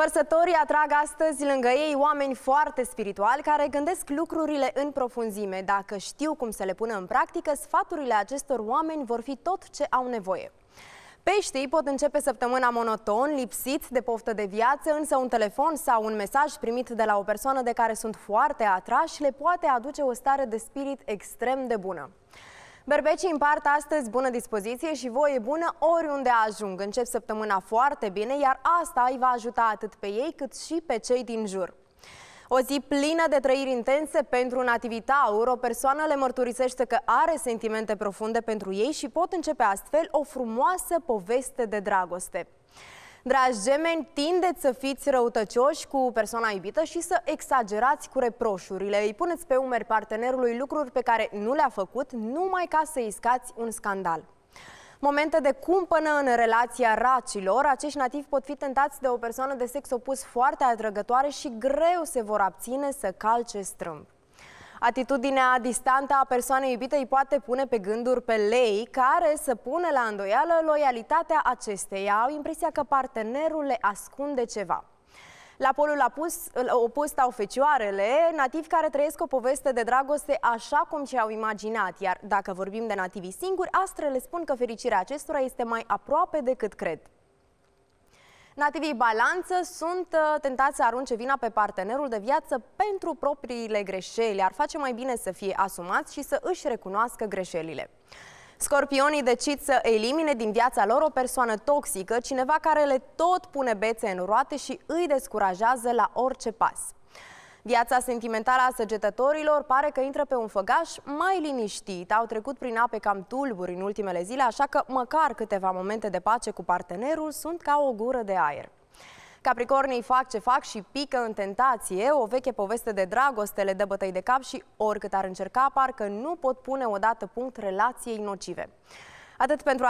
Vărsătorii atrag astăzi lângă ei oameni foarte spirituali care gândesc lucrurile în profunzime. Dacă știu cum să le pună în practică, sfaturile acestor oameni vor fi tot ce au nevoie. Peștii pot începe săptămâna monoton, lipsiți de poftă de viață, însă un telefon sau un mesaj primit de la o persoană de care sunt foarte atrași le poate aduce o stare de spirit extrem de bună. Berbecii împart astăzi bună dispoziție și voie bună oriunde ajung. Încep săptămâna foarte bine, iar asta îi va ajuta atât pe ei cât și pe cei din jur. O zi plină de trăiri intense pentru Nativitaur, o persoană le mărturisește că are sentimente profunde pentru ei și pot începe astfel o frumoasă poveste de dragoste. Dragi gemeni, tindeți să fiți răutăcioși cu persoana iubită și să exagerați cu reproșurile. Îi puneți pe umeri partenerului lucruri pe care nu le-a făcut numai ca să iscați un scandal. Momente de cumpănă în relația racilor, acești nativi pot fi tentați de o persoană de sex opus foarte atrăgătoare și greu se vor abține să calce strâmb. Atitudinea distantă a persoanei iubite îi poate pune pe gânduri pe lei care să pune la îndoială loialitatea acesteia. Au impresia că partenerul le ascunde ceva. La polul opus, opus stau fecioarele, nativi care trăiesc o poveste de dragoste așa cum și-au imaginat, iar dacă vorbim de nativii singuri, astrele spun că fericirea acestora este mai aproape decât cred. Nativii balanță sunt uh, tentați să arunce vina pe partenerul de viață pentru propriile greșeli. Ar face mai bine să fie asumați și să își recunoască greșelile. Scorpionii decid să elimine din viața lor o persoană toxică, cineva care le tot pune bețe în roate și îi descurajează la orice pas. Viața sentimentală a săgetătorilor pare că intră pe un făgaș mai liniștit. Au trecut prin ape cam tulburi în ultimele zile, așa că măcar câteva momente de pace cu partenerul sunt ca o gură de aer. Capricornii fac ce fac și pică în tentație, o veche poveste de dragoste le dă bătăi de cap și oricât ar încerca, parcă nu pot pune odată punct relației nocive. Atât pentru